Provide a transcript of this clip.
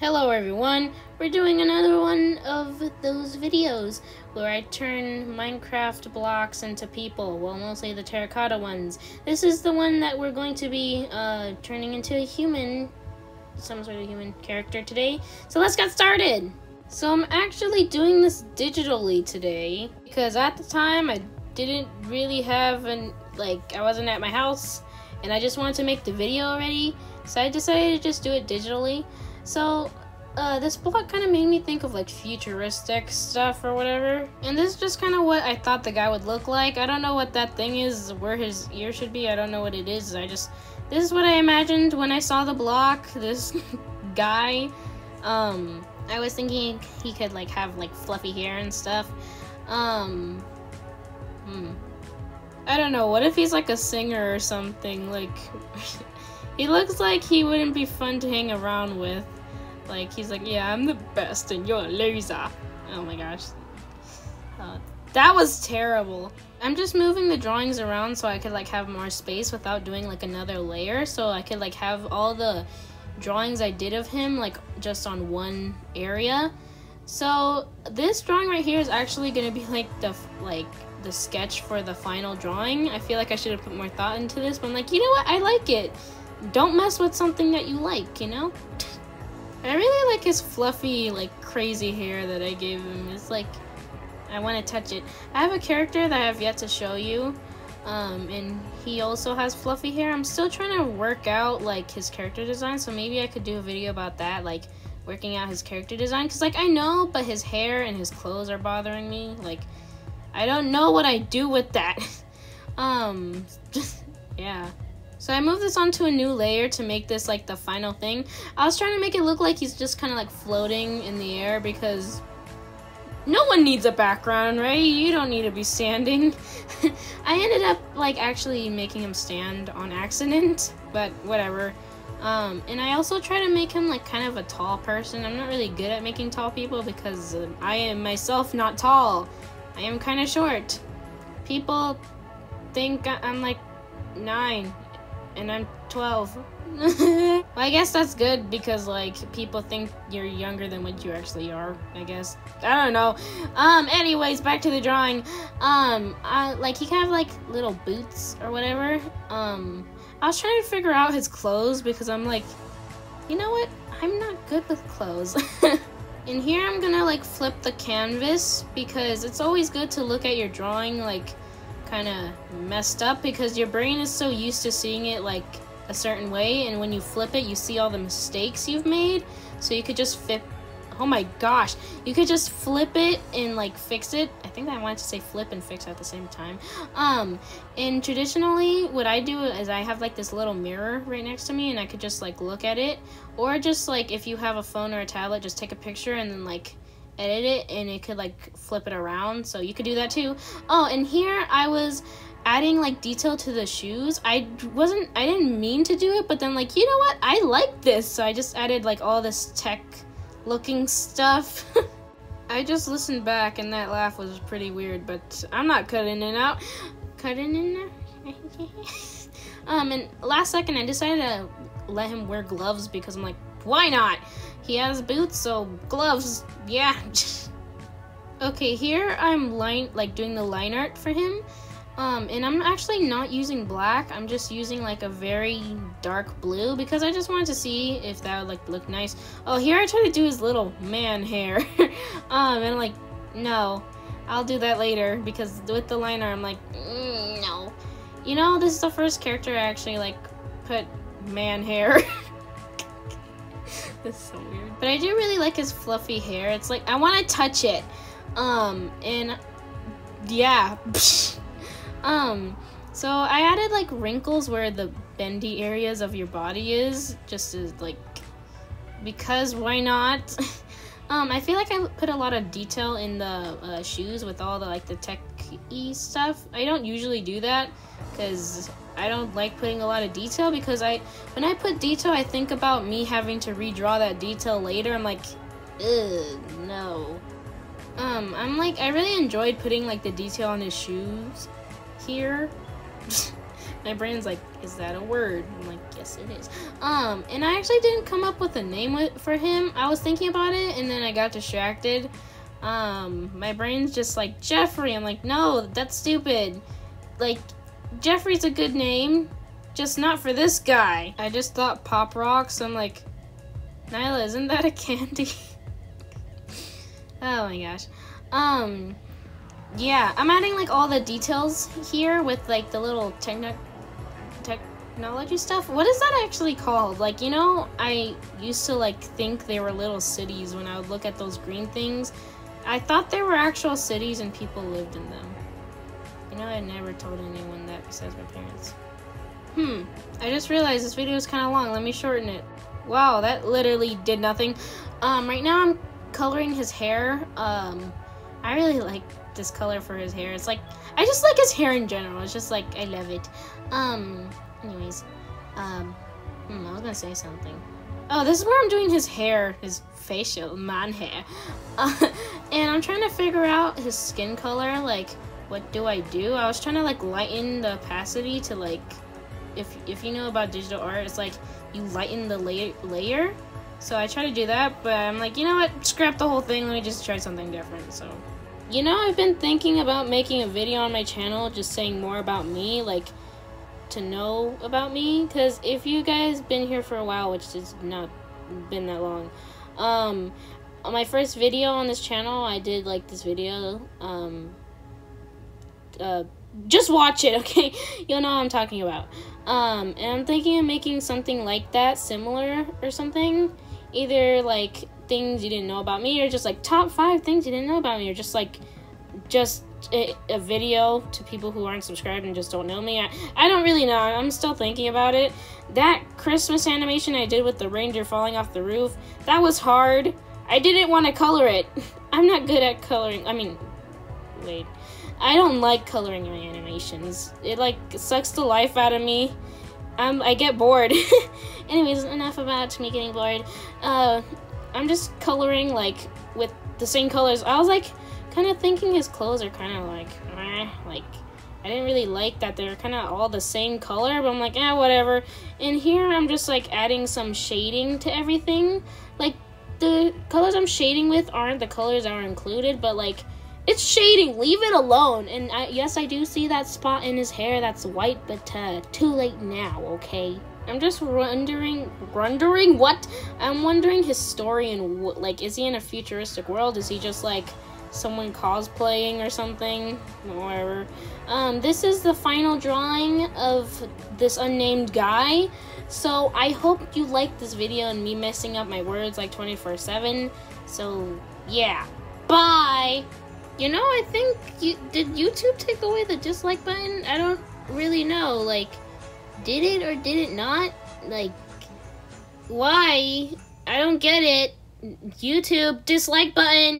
Hello everyone, we're doing another one of those videos where I turn Minecraft blocks into people, well mostly the terracotta ones. This is the one that we're going to be uh, turning into a human, some sort of human character today. So let's get started! So I'm actually doing this digitally today because at the time I didn't really have an, like, I wasn't at my house and I just wanted to make the video already. So I decided to just do it digitally. So, uh, this block kind of made me think of like futuristic stuff or whatever. And this is just kind of what I thought the guy would look like. I don't know what that thing is, where his ear should be. I don't know what it is. I just, this is what I imagined when I saw the block. This guy, um, I was thinking he could like have like fluffy hair and stuff. Um, hmm. I don't know. What if he's like a singer or something? Like, he looks like he wouldn't be fun to hang around with. Like, he's like, yeah, I'm the best and you're a loser. Oh my gosh. Uh, that was terrible. I'm just moving the drawings around so I could like have more space without doing like another layer. So I could like have all the drawings I did of him like just on one area. So this drawing right here is actually gonna be like the like the sketch for the final drawing. I feel like I should have put more thought into this, but I'm like, you know what? I like it. Don't mess with something that you like, you know? I really like his fluffy, like, crazy hair that I gave him. It's like, I want to touch it. I have a character that I have yet to show you, um, and he also has fluffy hair. I'm still trying to work out, like, his character design, so maybe I could do a video about that, like, working out his character design. Because, like, I know, but his hair and his clothes are bothering me. Like, I don't know what I do with that. um, just, yeah. So I moved this onto a new layer to make this like the final thing. I was trying to make it look like he's just kind of like floating in the air because no one needs a background, right? You don't need to be standing. I ended up like actually making him stand on accident, but whatever. Um, and I also try to make him like kind of a tall person. I'm not really good at making tall people because uh, I am myself not tall. I am kind of short. People think I'm like nine and I'm 12. well, I guess that's good because like people think you're younger than what you actually are. I guess I don't know. Um. Anyways, back to the drawing. Um. I, like he kind of like little boots or whatever. Um. I was trying to figure out his clothes because I'm like, you know what? I'm not good with clothes. In here, I'm gonna like flip the canvas because it's always good to look at your drawing like kind of messed up because your brain is so used to seeing it like a certain way and when you flip it you see all the mistakes you've made. So you could just flip oh my gosh you could just flip it and like fix it. I think i wanted to say flip and fix at the same time. Um and traditionally what i do is i have like this little mirror right next to me and i could just like look at it. Or just like if you have a phone or a tablet just take a picture and then like edit it and it could like flip it around so you could do that too. Oh and here i was adding like detail to the shoes. I wasn't i didn't mean to do it but then like you know what? I like this so i just added like all this tech looking stuff. I just listened back and that laugh was pretty weird but i'm not cutting it out. Cutting it um and last second i decided to let him wear gloves because i'm like why not he has boots, so gloves, yeah. okay, here I'm line like doing the line art for him. Um, and I'm actually not using black. I'm just using like a very dark blue because I just wanted to see if that would like look nice. Oh, here I try to do his little man hair. um, and like, no, I'll do that later because with the liner, I'm like, mm, no. You know, this is the first character I actually like put man hair. That's so weird. But I do really like his fluffy hair. It's like I want to touch it. Um and yeah. um so I added like wrinkles where the bendy areas of your body is just to like because why not? um I feel like I put a lot of detail in the uh, shoes with all the like the tech stuff. I don't usually do that cuz I don't like putting a lot of detail because I when I put detail I think about me having to redraw that detail later. I'm like, ugh, no. Um, I'm like I really enjoyed putting like the detail on his shoes here. My brain's like, is that a word? I'm like, yes, it is. Um, and I actually didn't come up with a name for him. I was thinking about it, and then I got distracted. Um, my brain's just like Jeffrey. I'm like, no, that's stupid. Like, Jeffrey's a good name, just not for this guy. I just thought Pop Rocks. I'm like, Nyla, isn't that a candy? oh my gosh. Um, yeah, I'm adding like all the details here with like the little techno technology stuff. What is that actually called? Like, you know, I used to like think they were little cities when I would look at those green things. I thought they were actual cities and people lived in them. You know, I never told anyone that besides my parents. Hmm, I just realized this video is kind of long. Let me shorten it. Wow, that literally did nothing. Um, right now I'm coloring his hair. Um, I really like this color for his hair. It's like, I just like his hair in general. It's just like, I love it. Um, anyways, um, hmm, I was gonna say something. Oh, this is where I'm doing his hair, his facial, man hair. Uh, and I'm trying to figure out his skin color, like, what do I do? I was trying to, like, lighten the opacity to, like, if, if you know about digital art, it's like, you lighten the layer, layer. So I try to do that, but I'm like, you know what, scrap the whole thing, let me just try something different, so. You know, I've been thinking about making a video on my channel just saying more about me, like to know about me. Because if you guys been here for a while, which has not been that long, um, on my first video on this channel, I did like this video. Um, uh, just watch it, okay? You'll know what I'm talking about. Um, and I'm thinking of making something like that, similar or something. Either like things you didn't know about me, or just like top five things you didn't know about me, or just like just a, a, video to people who aren't subscribed and just don't know me. I, I don't really know. I'm still thinking about it. That Christmas animation I did with the ranger falling off the roof, that was hard. I didn't want to color it. I'm not good at coloring. I mean, wait. I don't like coloring my animations. It like sucks the life out of me. I'm, I get bored. Anyways, enough about me getting bored. Uh, I'm just coloring like with the same colors. I was like kind of thinking his clothes are kind of like, eh, like I didn't really like that they're kind of all the same color, but I'm like, eh, whatever. And here I'm just like adding some shading to everything. Like the colors I'm shading with aren't the colors that are included, but like it's shading. Leave it alone. And I, yes, I do see that spot in his hair that's white, but uh, too late now. Okay. I'm just wondering, wondering what? I'm wondering his story and like, is he in a futuristic world? Is he just like someone cosplaying or something? Whatever. Um, this is the final drawing of this unnamed guy. So I hope you like this video and me messing up my words like 24/7. So yeah, bye. You know, I think you did YouTube take away the dislike button. I don't really know. Like did it or did it not? Like, why? I don't get it. YouTube, dislike button.